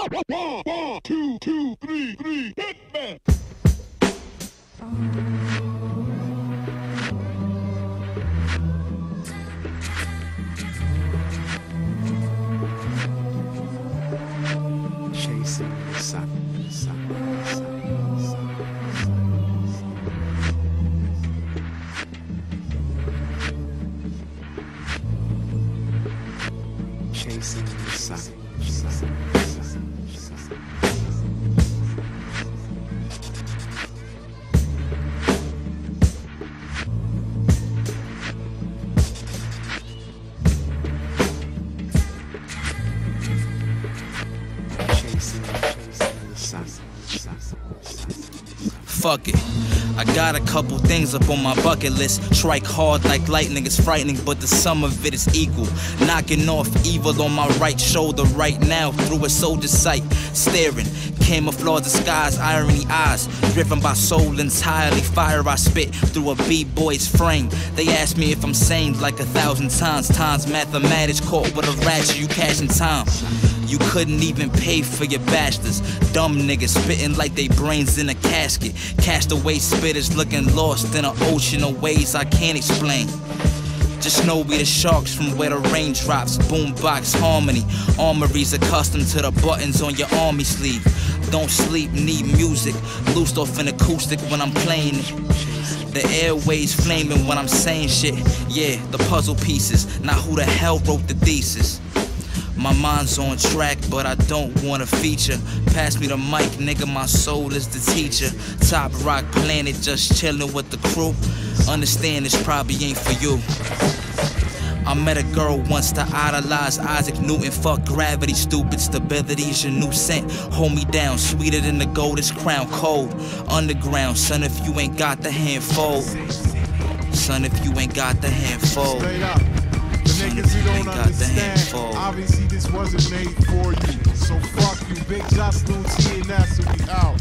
One, two, two, three, three. Chasing the sun, sun, sun. Chasing the sun, Fuck it. I got a couple things up on my bucket list. Strike hard like lightning is frightening, but the sum of it is equal. Knocking off evil on my right shoulder right now through a soldier's sight. Staring, camouflage disguise, irony eyes. Driven by soul entirely, fire I spit through a b-boy's frame. They ask me if I'm sane like a thousand times. Times mathematics caught with a ratchet, you cashing time. You couldn't even pay for your bastards. Dumb niggas spitting like they brains in a casket. Castaway spitters looking lost in an ocean of ways I can't explain. Just know we the sharks from where the rain drops. Boombox harmony. Armories accustomed to the buttons on your army sleeve. Don't sleep, need music. Loosed off an acoustic when I'm playing it. The airways flaming when I'm saying shit. Yeah, the puzzle pieces. Now who the hell wrote the thesis? My mind's on track, but I don't wanna feature. Pass me the mic, nigga, my soul is the teacher. Top rock planet, just chillin' with the crew. Understand this probably ain't for you. I met a girl once to idolize Isaac Newton. Fuck gravity, stupid stability's your new scent. Hold me down, sweeter than the goldest crown. Cold, underground, son, if you ain't got the handful. Son, if you ain't got the handful. The niggas who don't Ain't got the understand, obviously this wasn't made for you. So fuck you, Bigg Jus here, and that's we out.